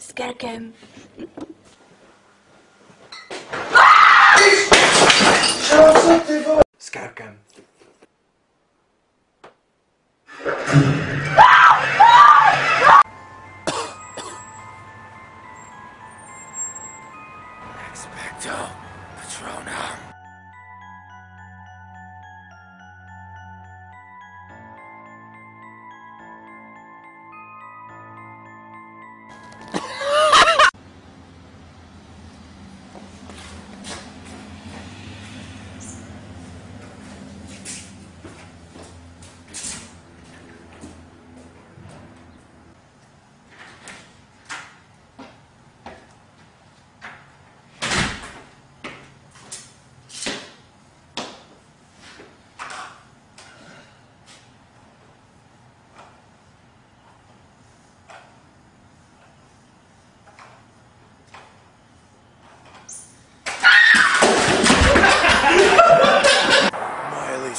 Skerkem. Z karkiem. Expecto Patronum.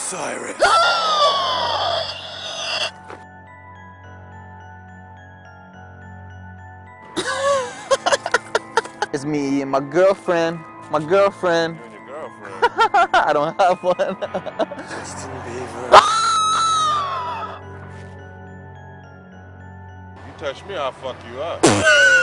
Cyrus. It's me and my girlfriend. My girlfriend. You and your girlfriend. I don't have one. Justin Bieber. you touch me, I'll fuck you up.